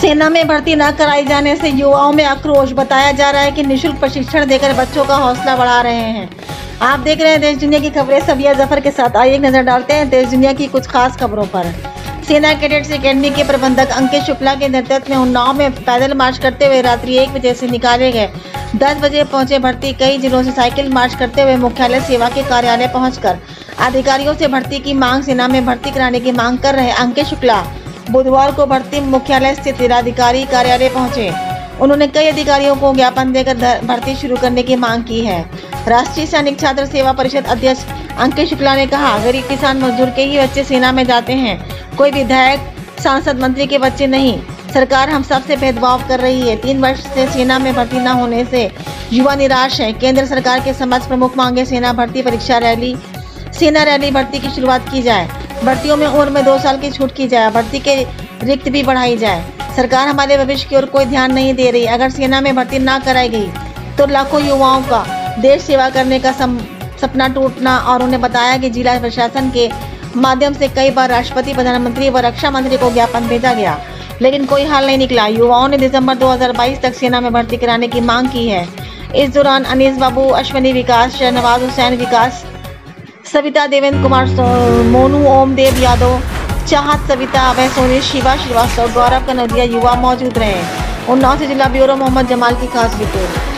सेना में भर्ती न कराई जाने से युवाओं में आक्रोश बताया जा रहा है कि निशुल्क प्रशिक्षण देकर बच्चों का हौसला बढ़ा रहे हैं। आप देख रहे हैं देश दुनिया की खबरें सबिया ज़फ़र के साथ आइए, एक नज़र डालते हैं देश दुनिया की कुछ खास खबरों पर। सेना कैडेट्स अकेडमी के प्रबंधक अंकित शुक्ला के नेतृत्व में उन्नाव में पैदल मार्च करते हुए रात्रि एक बजे से निकाले गए। दस बजे पहुँचे भर्ती, कई जिलों से साइकिल मार्च करते हुए मुख्यालय सेवा के कार्यालय पहुंचकर अधिकारियों से भर्ती की मांग, सेना में भर्ती कराने की मांग कर रहे अंकित शुक्ला। बुधवार को भर्ती मुख्यालय स्थित जिलाधिकारी कार्यालय पहुँचे। उन्होंने कई अधिकारियों को ज्ञापन देकर भर्ती शुरू करने की मांग की है। राष्ट्रीय सैनिक छात्र सेवा परिषद अध्यक्ष अंकित शुक्ला ने कहा, गरीब किसान मजदूर के ही बच्चे सेना में जाते हैं। कोई विधायक, सांसद, मंत्री के बच्चे नहीं। सरकार हम सबसे भेदभाव कर रही है। तीन वर्ष से सेना में भर्ती न होने से युवा निराश है। केंद्र सरकार के समक्ष प्रमुख मांगे सेना भर्ती परीक्षा रैली। सेना रैली भर्ती की शुरुआत की जाए। भर्तियों में उम्र में दो साल की छूट की जाए भर्ती के रिक्त भी बढ़ाई जाए। सरकार हमारे भविष्य की ओर कोई ध्यान नहीं दे रही। अगर सेना में भर्ती ना कराई गई तो लाखों युवाओं का देश सेवा करने का सम, सपना टूटना और उन्हें बताया कि जिला प्रशासन के माध्यम से कई बार राष्ट्रपति प्रधानमंत्री व रक्षा मंत्री को ज्ञापन भेजा गया लेकिन कोई हाल नहीं निकला। युवाओं ने दिसंबर 2022 तक सेना में भर्ती कराने की मांग की है। इस दौरान अनीस बाबू अश्वनी विकास शहनवाज हुसैन विकास सविता, देवेंद्र कुमार मोनू ओम देव यादव, चाहत सविता, अभय सोनी, शिवा श्रीवास्तव, गौरव कनौदिया युवा मौजूद रहे। उन्नाव से जिला ब्यूरो मोहम्मद जमाल की खास रिपोर्ट।